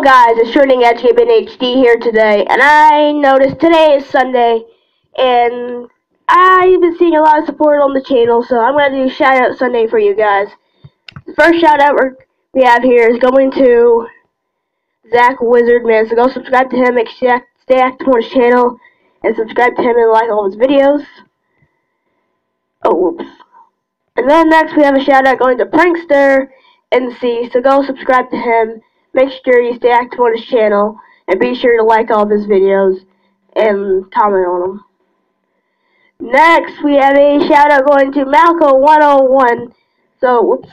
guys, it's Shooting Edge Gaming HD here today, and I noticed today is Sunday, and I've been seeing a lot of support on the channel, so I'm going to do Shout Out Sunday for you guys. The first shout out we have here is going to Zach Wizardman, so go subscribe to him, make sure stay active on his channel, and subscribe to him and like all his videos. Oh, whoops. And then next we have a shout out going to Prankster NC, so go subscribe to him Make sure you stay active on his channel and be sure to like all of his videos and comment on them. Next, we have a shout out going to Malco101. So, whoops,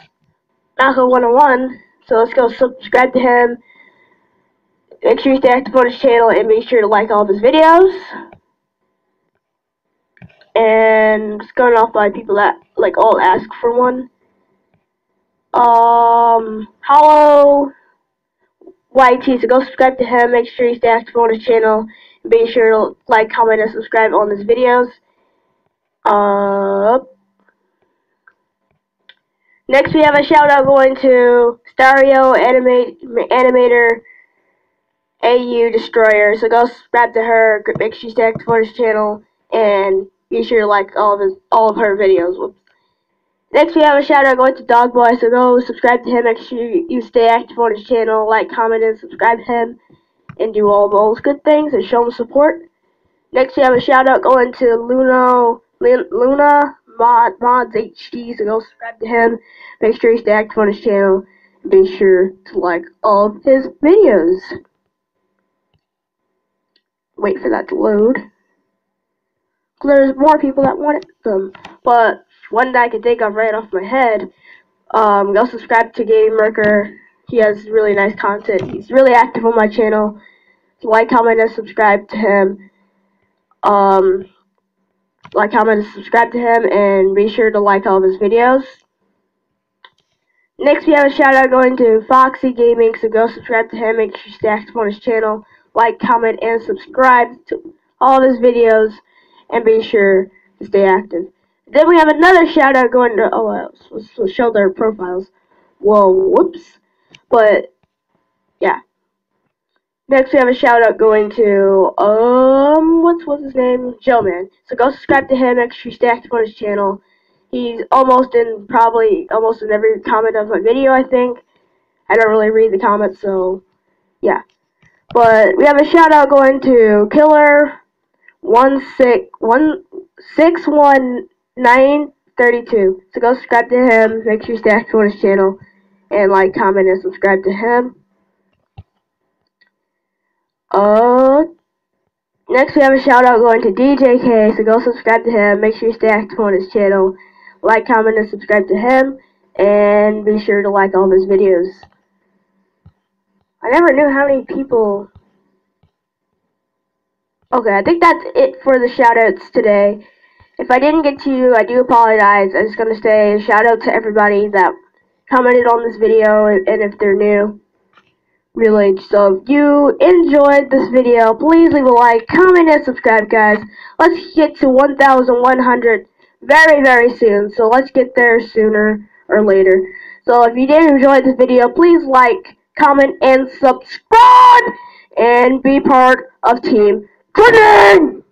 Malco101. So let's go subscribe to him. Make sure you stay active on his channel and be sure to like all of his videos. And just going off by people that like all ask for one. Um, Hollow YT, so go subscribe to him. Make sure you stay active on his channel. Be sure to like, comment, and subscribe on his videos. Uh, next, we have a shout out going to Stario Animate, Animator AU Destroyer. So go subscribe to her. Make sure you stay active on his channel. And be sure to like all of his all of her videos. Next, we have a shout out going to Dogboy, so go subscribe to him. Make sure you stay active on his channel, like, comment, and subscribe to him, and do all those good things and show him support. Next, we have a shout out going to Luno, Luna Mod, Mods HD, so go subscribe to him. Make sure you stay active on his channel, and be sure to like all of his videos. Wait for that to load. There's more people that want them, but one that I can think of right off my head. Um, go subscribe to Game Merker. He has really nice content. He's really active on my channel. Like, comment, and subscribe to him. Um, like, comment, and subscribe to him, and be sure to like all of his videos. Next, we have a shout out going to Foxy Gaming, so go subscribe to him. Make sure you stay active on his channel. Like, comment, and subscribe to all of his videos, and be sure to stay active. Then we have another shout out going to oh uh, let's, let's show their profiles. Whoa, whoops. But yeah. Next we have a shout out going to um what's what's his name? Joe Man. So go subscribe to him, make sure on his channel. He's almost in probably almost in every comment of my video I think. I don't really read the comments so yeah. But we have a shout out going to Killer one six one six one 932. So go subscribe to him. Make sure you stay active on his channel. And like, comment, and subscribe to him. Uh, next we have a shout out going to DJK. So go subscribe to him. Make sure you stay active on his channel. Like, comment, and subscribe to him. And be sure to like all of his videos. I never knew how many people... Okay, I think that's it for the shoutouts today. If I didn't get to you, I do apologize. I'm just going to say a shout out to everybody that commented on this video and, if they're new. Really, so uh, if you enjoyed this video, please leave a like, comment, and subscribe, guys. Let's get to 1,100 very, very soon. So let's get there sooner or later. So if you did enjoy this video, please like, comment, and subscribe, and be part of Team Trending!